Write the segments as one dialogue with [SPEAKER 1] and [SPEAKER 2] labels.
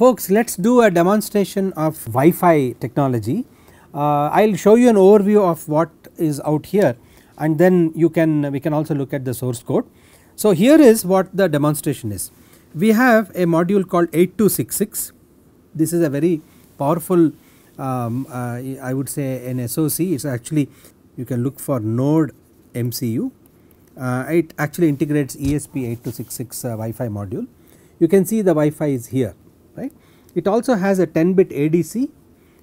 [SPEAKER 1] folks let us do a demonstration of Wi-Fi technology. Uh, I will show you an overview of what is out here and then you can we can also look at the source code. So here is what the demonstration is. We have a module called 8266 this is a very powerful um, uh, I would say an SOC it is actually you can look for node MCU uh, it actually integrates ESP8266 uh, Wi-Fi module. You can see the Wi-Fi is here. It also has a 10 bit ADC,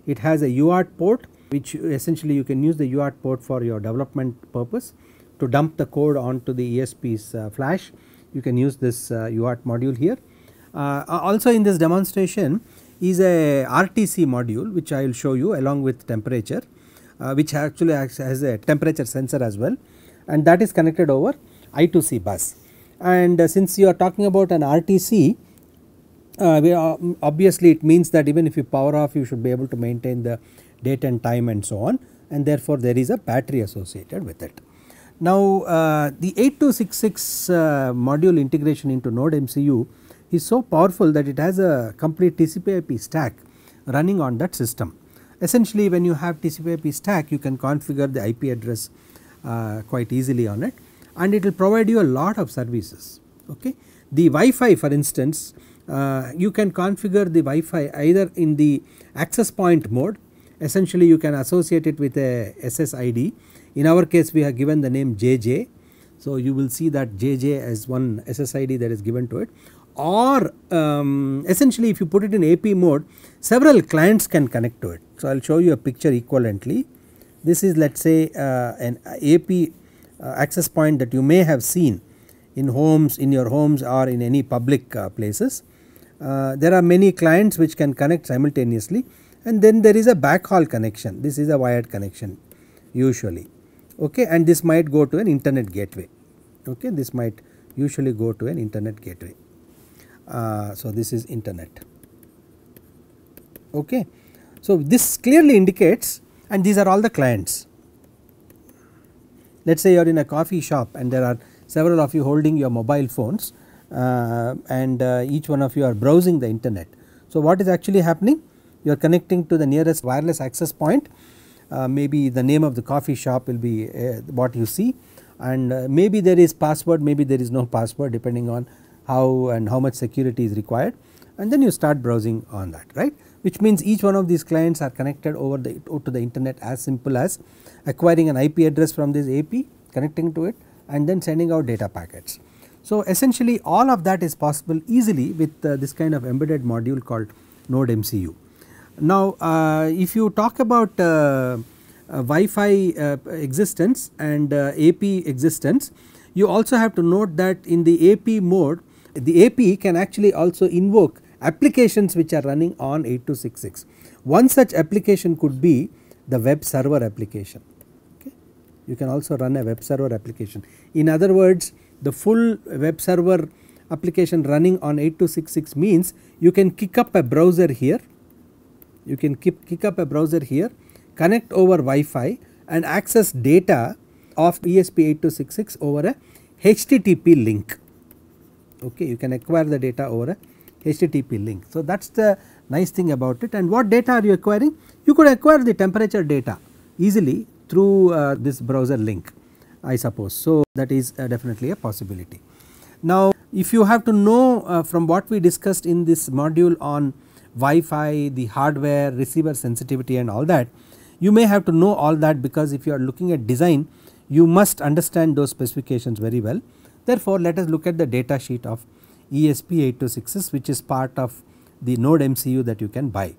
[SPEAKER 1] it has a UART port which essentially you can use the UART port for your development purpose to dump the code onto the ESP's uh, flash you can use this uh, UART module here. Uh, also in this demonstration is a RTC module which I will show you along with temperature uh, which actually has a temperature sensor as well and that is connected over I2C bus. And uh, since you are talking about an RTC uh, uh, obviously it means that even if you power off you should be able to maintain the date and time and so on and therefore there is a battery associated with it. Now uh, the 8266 uh, module integration into node MCU is so powerful that it has a complete TCP IP stack running on that system. Essentially when you have TCP IP stack you can configure the IP address uh, quite easily on it and it will provide you a lot of services okay. The Wi-Fi for instance uh, you can configure the Wi-Fi either in the access point mode essentially you can associate it with a SSID in our case we have given the name JJ. So you will see that JJ as one SSID that is given to it or um, essentially if you put it in AP mode several clients can connect to it. So I will show you a picture equivalently this is let us say uh, an AP uh, access point that you may have seen in homes in your homes or in any public uh, places. There are many clients which can connect simultaneously and then there is a backhaul connection this is a wired connection usually okay and this might go to an internet gateway okay this might usually go to an internet gateway. Uh, so this is internet okay. So this clearly indicates and these are all the clients. Let us say you are in a coffee shop and there are several of you holding your mobile phones uh, and uh, each one of you are browsing the internet. So what is actually happening? You are connecting to the nearest wireless access point uh, maybe the name of the coffee shop will be uh, what you see and uh, maybe there is password maybe there is no password depending on how and how much security is required and then you start browsing on that right which means each one of these clients are connected over the to the internet as simple as acquiring an IP address from this AP connecting to it and then sending out data packets. So essentially all of that is possible easily with uh, this kind of embedded module called node MCU. Now uh, if you talk about uh, uh Wi-Fi uh, existence and uh, AP existence you also have to note that in the AP mode the AP can actually also invoke applications which are running on 8266. One such application could be the web server application okay. You can also run a web server application. In other words the full web server application running on 8266 means you can kick up a browser here you can kick, kick up a browser here connect over Wi-Fi and access data of ESP8266 over a HTTP link okay you can acquire the data over a HTTP link. So that is the nice thing about it and what data are you acquiring? You could acquire the temperature data easily through uh, this browser link I suppose. So that is uh, definitely a possibility. Now if you have to know uh, from what we discussed in this module on Wi-Fi, the hardware, receiver sensitivity and all that, you may have to know all that because if you are looking at design you must understand those specifications very well. Therefore let us look at the data sheet of ESP8266 which is part of the node MCU that you can buy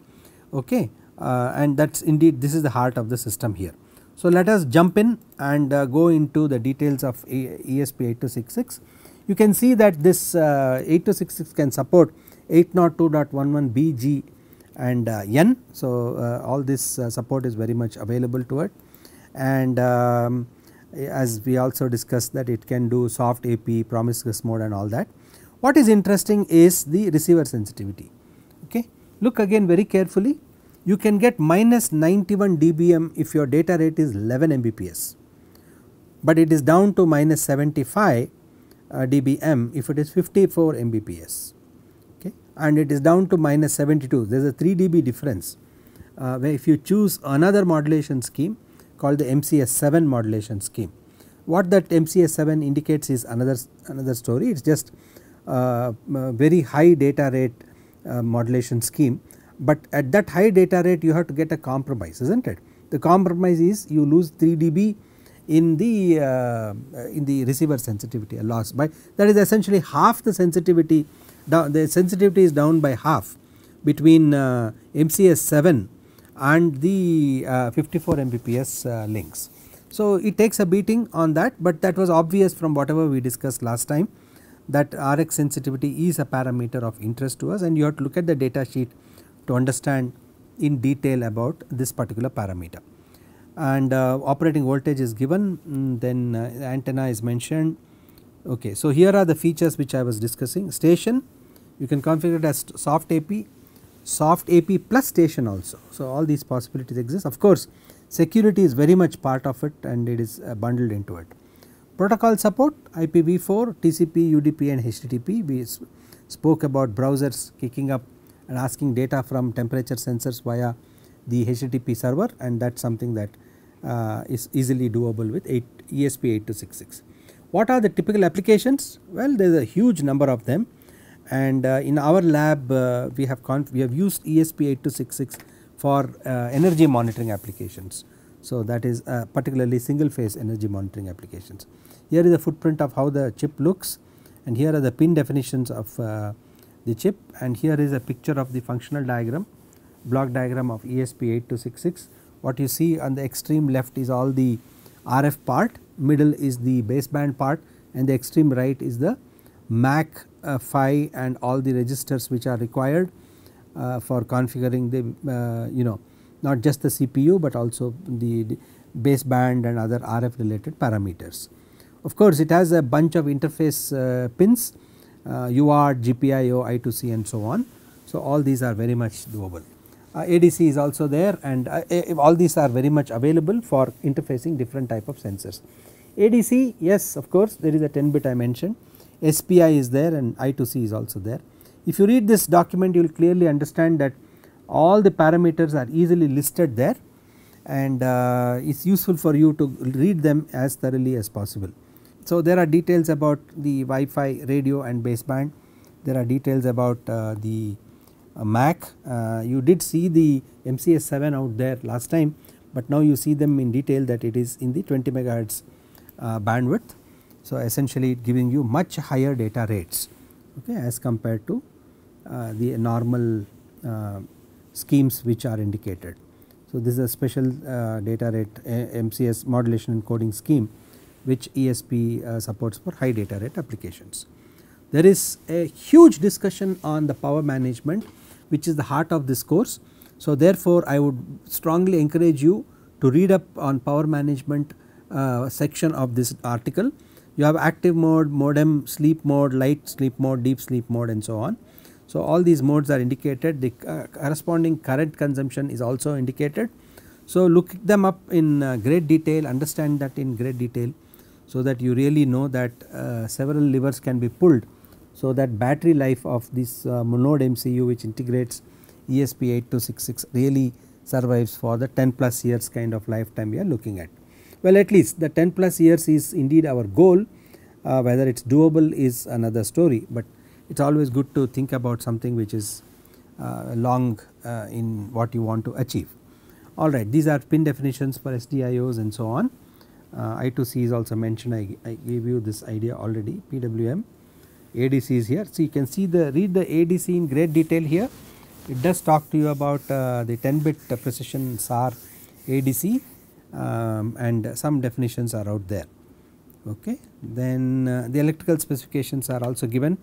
[SPEAKER 1] okay uh, and that is indeed this is the heart of the system here. So let us jump in and uh, go into the details of ESP8266. You can see that this uh, 8266 can support 802.11 B, G and uh, N. So uh, all this uh, support is very much available to it and um, as we also discussed that it can do soft AP, promiscuous mode and all that. What is interesting is the receiver sensitivity okay. Look again very carefully you can get minus 91 dBm if your data rate is 11 Mbps but it is down to minus 75 uh, dBm if it is 54 Mbps okay. and it is down to minus 72 there is a 3 dB difference uh, where if you choose another modulation scheme called the MCS 7 modulation scheme. What that MCS 7 indicates is another another story it is just uh, very high data rate uh, modulation scheme but at that high data rate you have to get a compromise is not it. The compromise is you lose 3 dB in the uh, in the receiver sensitivity a loss by that is essentially half the sensitivity down the sensitivity is down by half between uh, MCS 7 and the uh, 54 Mbps uh, links. So it takes a beating on that but that was obvious from whatever we discussed last time that Rx sensitivity is a parameter of interest to us and you have to look at the data sheet to understand in detail about this particular parameter. And uh, operating voltage is given mm, then uh, antenna is mentioned okay. So here are the features which I was discussing station you can configure it as soft AP, soft AP plus station also. So all these possibilities exist of course security is very much part of it and it is uh, bundled into it. Protocol support IPv4, TCP, UDP and HTTP we spoke about browsers kicking up and asking data from temperature sensors via the HTTP server and that is something that uh, is easily doable with 8 ESP8266. What are the typical applications? Well there is a huge number of them and uh, in our lab uh, we have we have used ESP8266 for uh, energy monitoring applications. So that is uh, particularly single phase energy monitoring applications. Here is a footprint of how the chip looks and here are the pin definitions of uh, the chip and here is a picture of the functional diagram block diagram of ESP8266. What you see on the extreme left is all the RF part, middle is the baseband part and the extreme right is the MAC uh, and all the registers which are required uh, for configuring the uh, you know not just the CPU but also the, the baseband and other RF related parameters. Of course, it has a bunch of interface uh, pins UART, GPIO, I2C and so on. So, all these are very much doable. Uh, ADC is also there and uh, all these are very much available for interfacing different type of sensors. ADC yes of course there is a 10 bit I mentioned SPI is there and I2C is also there. If you read this document you will clearly understand that all the parameters are easily listed there and uh, it is useful for you to read them as thoroughly as possible. So there are details about the Wi-Fi radio and baseband, there are details about uh, the uh, MAC, uh, you did see the MCS 7 out there last time but now you see them in detail that it is in the 20 megahertz uh, bandwidth. So, essentially giving you much higher data rates okay, as compared to uh, the normal uh, schemes which are indicated. So, this is a special data rate MCS modulation encoding scheme which ESP uh, supports for high data rate applications. There is a huge discussion on the power management which is the heart of this course. So, therefore, I would strongly encourage you to read up on power management uh, section of this article you have active mode, modem, sleep mode, light sleep mode, deep sleep mode and so on. So, all these modes are indicated the uh, corresponding current consumption is also indicated. So, look them up in uh, great detail understand that in great detail so that you really know that uh, several levers can be pulled. So, that battery life of this uh, monode MCU which integrates ESP8266 really survives for the 10 plus years kind of lifetime we are looking at. Well at least the 10 plus years is indeed our goal uh, whether it is doable is another story but it is always good to think about something which is uh, long uh, in what you want to achieve. Alright these are pin definitions for SDIOs and so on. Uh, I2C is also mentioned I, I, gave you this idea already PWM ADC is here. So you can see the read the ADC in great detail here it does talk to you about uh, the 10 bit precision SAR ADC um, and some definitions are out there okay. Then uh, the electrical specifications are also given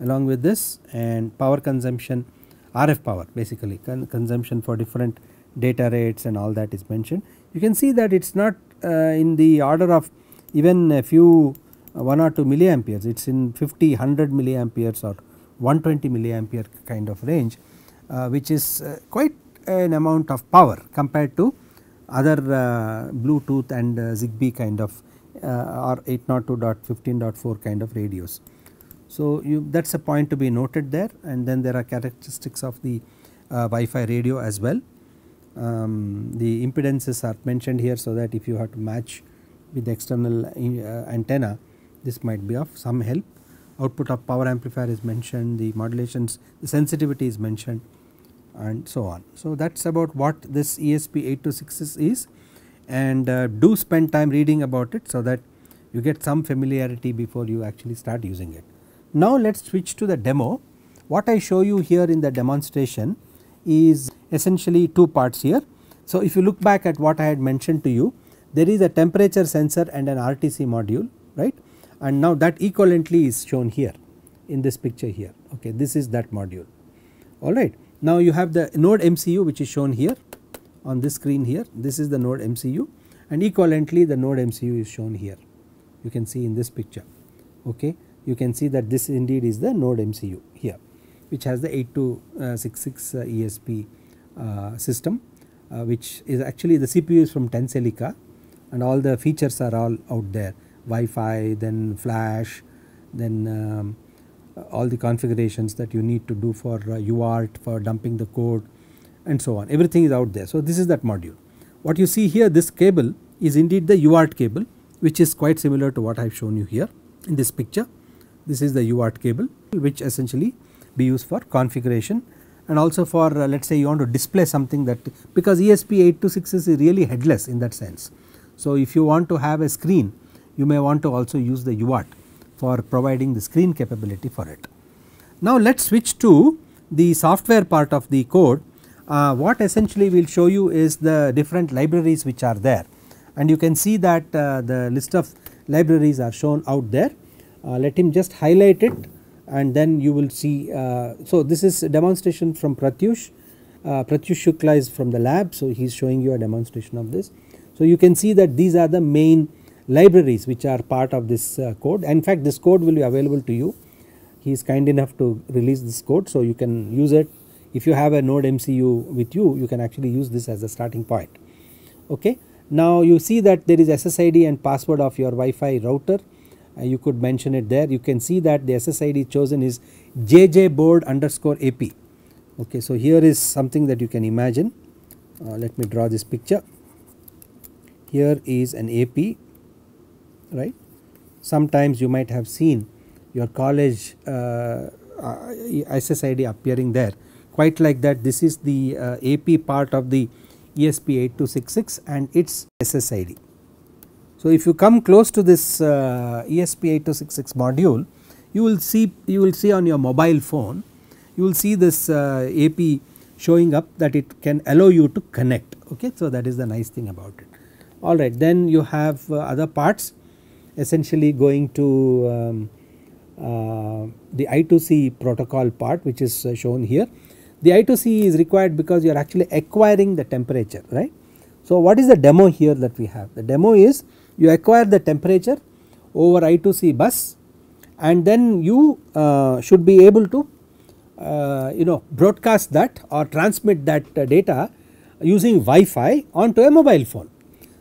[SPEAKER 1] along with this and power consumption RF power basically con consumption for different data rates and all that is mentioned. You can see that it is not in the order of even a few uh, 1 or 2 milliamperes it is in 50 100 milliamperes or 120 milliampere kind of range uh, which is uh, quite an amount of power compared to other uh, Bluetooth and uh, Zigbee kind of uh, or 802.15.4 kind of radios. So, that is a point to be noted there and then there are characteristics of the uh, Wi-Fi radio as well. Um, the impedances are mentioned here so that if you have to match with external uh, antenna this might be of some help. Output of power amplifier is mentioned, the modulations, the sensitivity is mentioned and so on. So, that is about what this ESP8266 is and uh, do spend time reading about it so that you get some familiarity before you actually start using it. Now, let us switch to the demo. What I show you here in the demonstration is essentially two parts here. So, if you look back at what I had mentioned to you there is a temperature sensor and an RTC module right? And now that equivalently is shown here in this picture here. Okay this is that module. Alright. Now you have the node MCU which is shown here on this screen here. This is the node MCU and equivalently the node MCU is shown here. You can see in this picture. Okay you can see that this indeed is the node MCU here which has the 8266 uh, ESP uh, system uh, which is actually the CPU is from Tensilica and all the features are all out there Wi-Fi then flash then um, all the configurations that you need to do for uh, UART for dumping the code and so on everything is out there. So, this is that module. What you see here this cable is indeed the UART cable which is quite similar to what I have shown you here in this picture. This is the UART cable which essentially be used for configuration and also for uh, let us say you want to display something that because ESP8266 is really headless in that sense. So, if you want to have a screen you may want to also use the UART for providing the screen capability for it. Now let us switch to the software part of the code uh, what essentially we will show you is the different libraries which are there and you can see that uh, the list of libraries are shown out there. Uh, let him just highlight it and then you will see. Uh, so, this is demonstration from Pratyush, uh, Pratyush Shukla is from the lab. So, he is showing you a demonstration of this. So, you can see that these are the main libraries which are part of this uh, code. In fact, this code will be available to you. He is kind enough to release this code. So, you can use it if you have a node MCU with you, you can actually use this as a starting point. Okay. Now, you see that there is SSID and password of your Wi-Fi router you could mention it there you can see that the SSID chosen is JJ board underscore AP. Okay, so, here is something that you can imagine uh, let me draw this picture here is an AP right. Sometimes you might have seen your college uh, uh SSID appearing there quite like that this is the uh, AP part of the ESP8266 and its SSID. So, if you come close to this uh, ESP8266 module you will see you will see on your mobile phone you will see this uh, AP showing up that it can allow you to connect okay. So, that is the nice thing about it. Alright then you have uh, other parts essentially going to um, uh, the I2C protocol part which is uh, shown here. The I2C is required because you are actually acquiring the temperature right. So, what is the demo here that we have? The demo is you acquire the temperature over I2C bus and then you uh, should be able to uh, you know broadcast that or transmit that uh, data using Wi-Fi onto a mobile phone.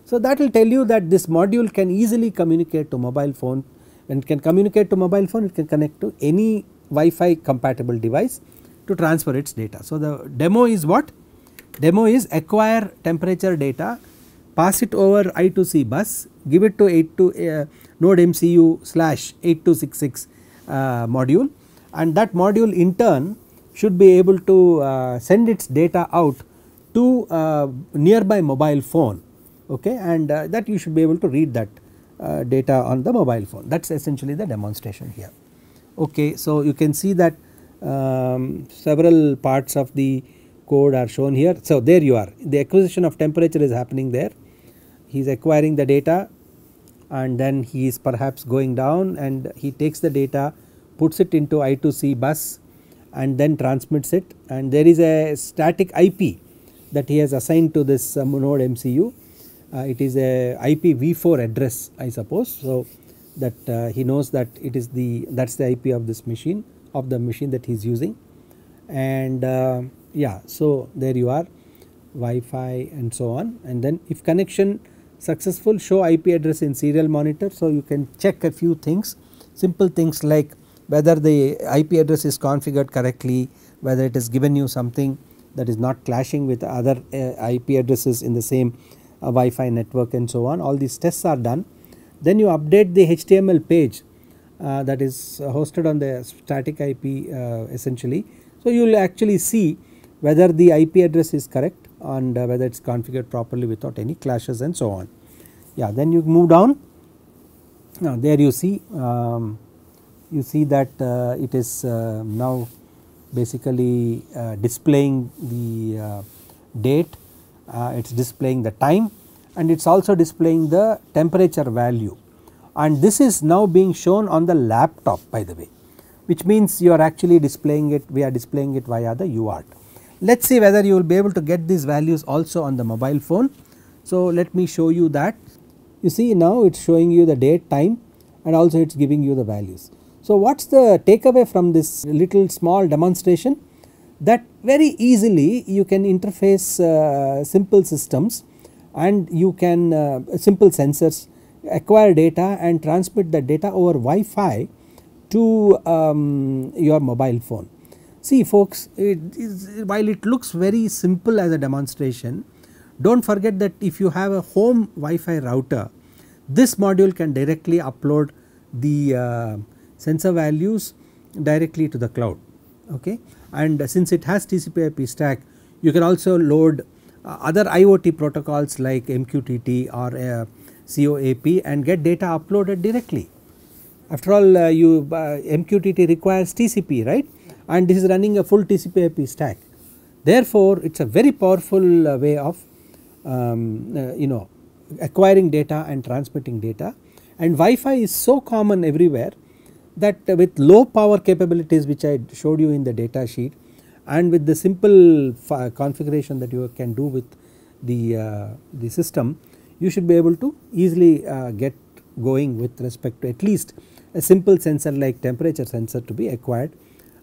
[SPEAKER 1] So, that will tell you that this module can easily communicate to mobile phone and can communicate to mobile phone it can connect to any Wi-Fi compatible device to transfer its data. So, the demo is what? Demo is acquire temperature data pass it over I2C bus. Give it to 82 uh, node MCU slash 8266 uh, module. And that module in turn should be able to uh, send its data out to uh, nearby mobile phone. Okay? And uh, that you should be able to read that uh, data on the mobile phone. That is essentially the demonstration here. Okay, so you can see that um, several parts of the code are shown here. So, there you are. The acquisition of temperature is happening there he is acquiring the data and then he is perhaps going down and he takes the data puts it into I2C bus and then transmits it and there is a static IP that he has assigned to this um, node MCU. Uh, it is a IPv4 address I suppose. So, that uh, he knows that it is the that is the IP of this machine of the machine that he is using and uh, yeah. So, there you are Wi-Fi and so on and then if connection successful show IP address in serial monitor. So, you can check a few things simple things like whether the IP address is configured correctly, whether it has given you something that is not clashing with other uh, IP addresses in the same uh, Wi-Fi network and so on all these tests are done. Then you update the HTML page uh, that is hosted on the static IP uh, essentially. So you will actually see whether the IP address is correct and uh, whether it is configured properly without any clashes and so on. Yeah then you move down now there you see um, you see that uh, it is uh, now basically uh, displaying the uh, date, uh, it is displaying the time and it is also displaying the temperature value and this is now being shown on the laptop by the way which means you are actually displaying it we are displaying it via the UART. Let us see whether you will be able to get these values also on the mobile phone. So let me show you that you see now it is showing you the date time and also it is giving you the values. So what is the takeaway from this little small demonstration that very easily you can interface uh, simple systems and you can uh, simple sensors acquire data and transmit the data over Wi-Fi to um, your mobile phone. See folks it is, while it looks very simple as a demonstration do not forget that if you have a home Wi-Fi router this module can directly upload the uh, sensor values directly to the cloud okay and since it has TCP IP stack you can also load uh, other IoT protocols like MQTT or uh, COAP and get data uploaded directly. After all uh, you uh, MQTT requires TCP right and this is running a full TCP IP stack. Therefore it is a very powerful uh, way of um, uh, you know acquiring data and transmitting data and Wi-Fi is so common everywhere that with low power capabilities which I showed you in the data sheet and with the simple configuration that you can do with the, uh, the system you should be able to easily uh, get going with respect to at least a simple sensor like temperature sensor to be acquired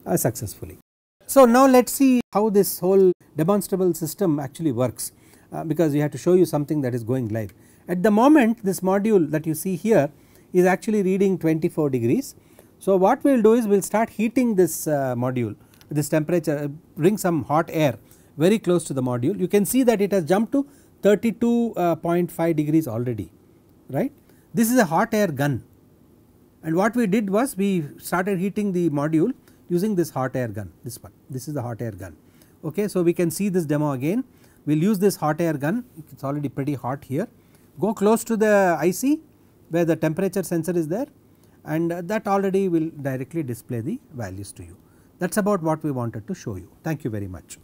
[SPEAKER 1] uh, successfully. So now let us see how this whole demonstrable system actually works uh, because we have to show you something that is going live. At the moment this module that you see here is actually reading 24 degrees so what we will do is we will start heating this uh, module this temperature uh, bring some hot air very close to the module you can see that it has jumped to 32.5 degrees already right. This is a hot air gun and what we did was we started heating the module using this hot air gun this one this is the hot air gun okay. So we can see this demo again we will use this hot air gun it is already pretty hot here go close to the IC where the temperature sensor is there and that already will directly display the values to you. That is about what we wanted to show you. Thank you very much.